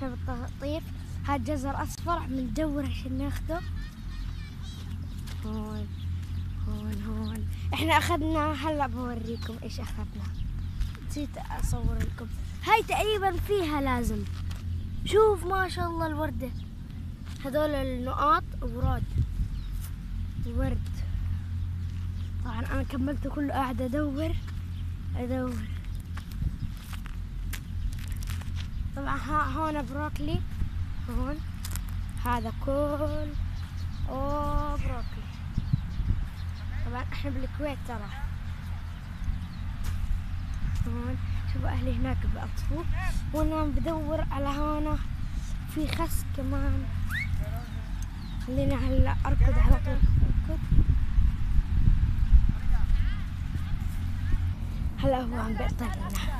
إحنا بالتطير هاد جزر أصفر عم ندور عشان ناخده. هون هون هون. إحنا أخذنا هلا بوريكم إيش أخذنا. نسيت أصور لكم. هاي تقريبا فيها لازم. شوف ما شاء الله الوردة. هذول النقاط وراد ورد طبعا أنا كملت كله قاعدة أدور أدور. طبعا ها هون بروكلي هون. هذا كل اوه بروكلي. طبعا إحنا بالكويت ترى. هون. شوفوا أهلي هناك بأطفوا وأنا بدور على هون في خس كمان. خليني هلأ أركض على طول. أركض. هلأ هو عم بيقطع لنا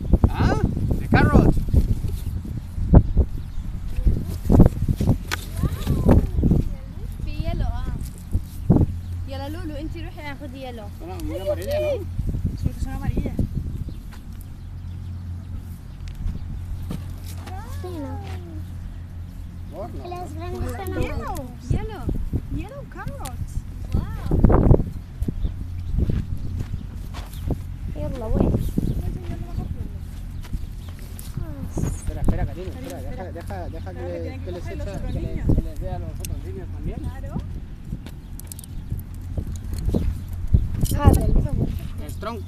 انت روحي خذي يلو Son muy amarillas, ¿no? porque son amarillas Gordo. يلو يلو يلو كاروت يلا وين Espera, espera, cariño, espera, deja, deja, deja que, Claro, le- tienen que que les coger los echa- otros que le- niños. que les dé a los otros niños también. claro bajar del. El tronco.